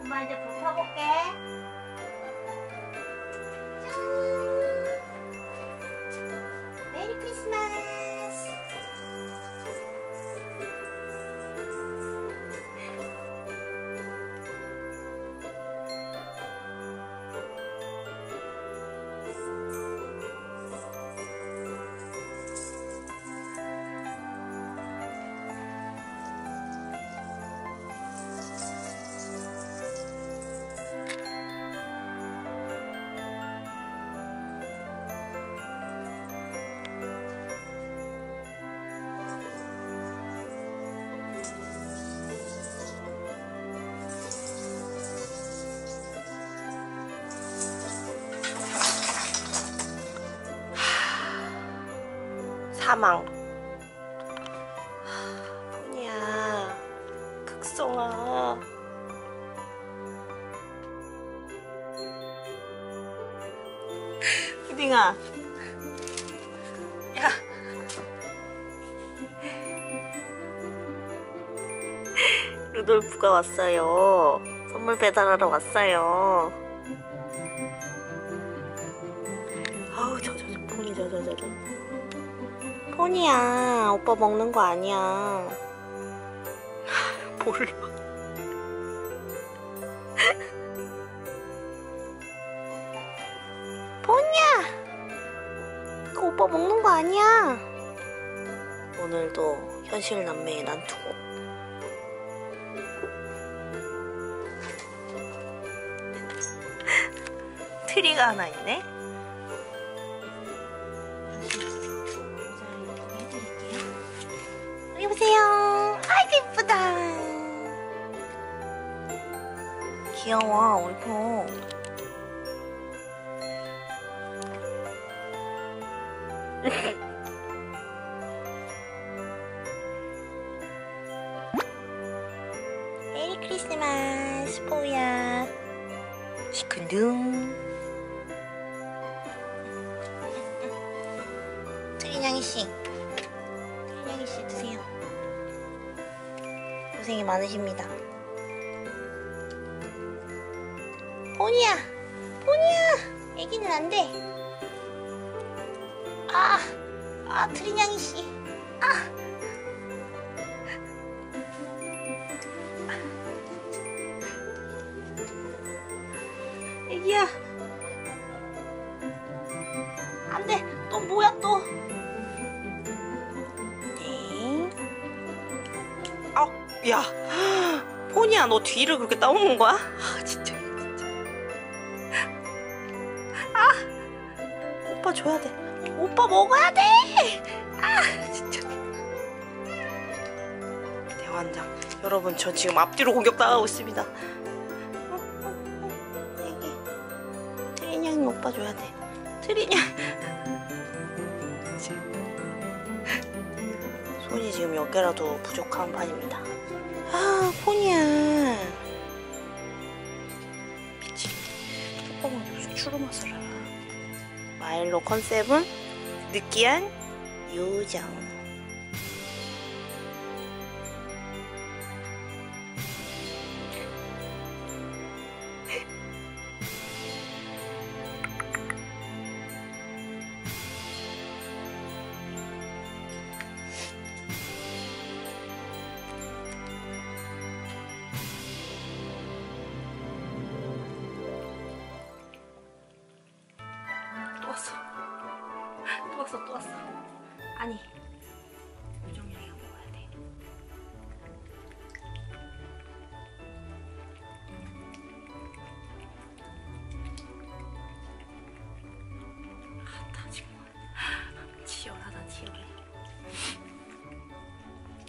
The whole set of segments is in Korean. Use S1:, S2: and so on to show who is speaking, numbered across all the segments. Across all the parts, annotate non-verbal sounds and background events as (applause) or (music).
S1: 엄마 이제 불 켜볼게.
S2: 사망. 뭐냐, 극성아. 푸딩아. 야. 루돌프가 왔어요. 선물 배달하러 왔어요. 폰이야. 오빠 먹는 거 아니야. (laughs) 몰라. 폰이야. 그거 오빠 먹는 거 아니야. 오늘도 현실 남매의 난투고. 트리가 하나 있네. 귀여워 우리 포. (laughs) 메리 크리스마스 포야. 시큰둥. (laughs) 트리냥이 씨. 트리냥이 씨 드세요. 고생이 많으십니다. 포니야, 포니야, 애기는 안 돼. 아, 아 트리냥이 씨. 아. 애기야. 안 돼. 또 뭐야 또. 네. 아, 야. 포니야, 너 뒤를 그렇게 따오는 거야? 줘야 돼. 오빠 먹어야 돼. 아, 진짜. 대환장. 여러분, 저 지금 앞뒤로 공격당하고 있습니다. 어, 어, 어. 트린양이 오빠 줘야 돼. 트린양. 손이 지금 몇 개라도 부족한 판입니다. 아, 폰이야. 미치. 오빠가 무슨 알아. 마일로 컨셉은 느끼한 요정. 왔어, 또 왔어. 아니, 요정이랑 먹어야 돼. 아, 다 지금 치열하다, 치열해.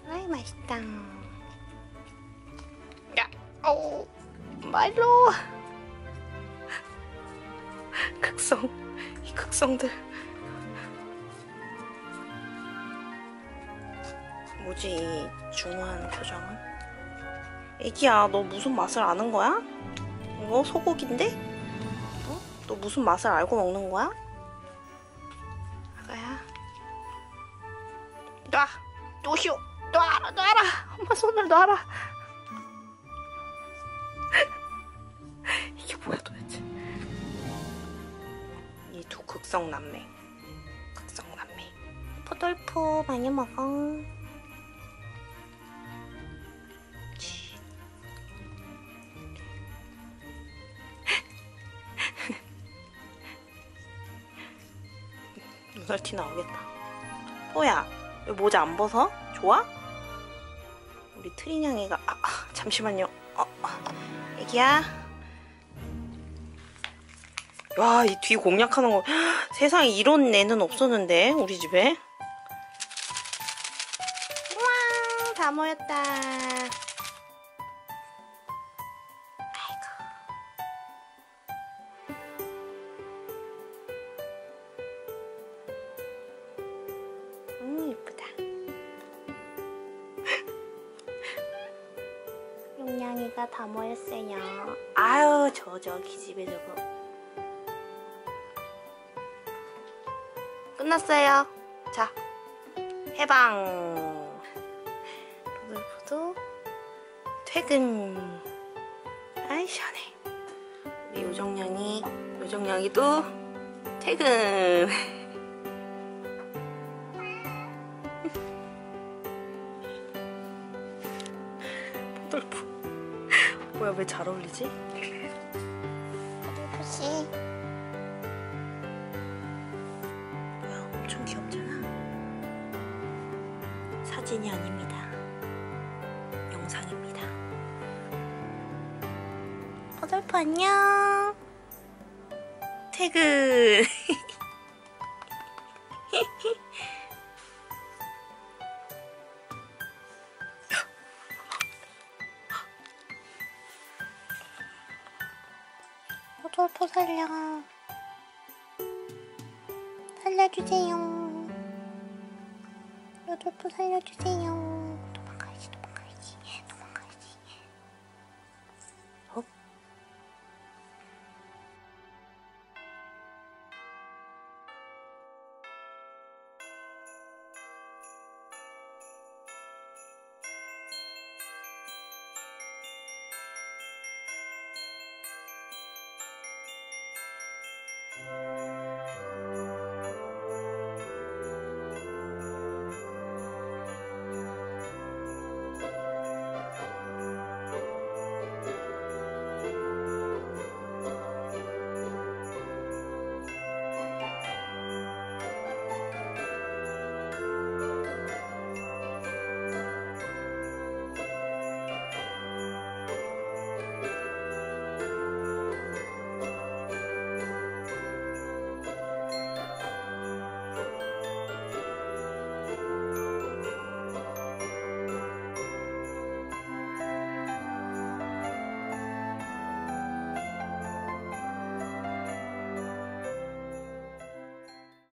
S2: 아이, 맛있다. 야, 어우, 말로. (laughs) 극성, 이 극성들. 뭐지 이 중후한 표정은? 애기야 너 무슨 맛을 아는 거야? 이거 소고기인데? 어? 너 무슨 맛을 알고 먹는 거야? 아가야 놔! 노시오! 놔라 놔라! 엄마 손을 놔라! (laughs) 이게 뭐야 도대체 이 두 극성 남매 극성 남매 포돌포 많이 먹어 눈살티 나오겠다. 뽀야, 왜 모자 안 벗어? 좋아? 우리 트린양이가 아, 아, 잠시만요. 어, 어. 애기야. 와, 이 뒤 공략하는 거. 세상에 이런 애는 없었는데, 우리 집에. 우와, 다 모였다. 다 모였어요. 아유, 저, 저, 기집애 저거. 끝났어요. 자, 해방. 로돌프도 퇴근. 아이, 시원해. 우리 요정냥이, 요정냥이도 퇴근. (laughs) 포돌프. 뭐야, 왜 잘 어울리지?
S1: 포돌프씨.
S2: 뭐야, 엄청 귀엽잖아. 사진이 아닙니다. 영상입니다. 포돌프 안녕. 퇴근.
S1: 포돌프 살려. 살려주세요. 포돌프 살려주세요.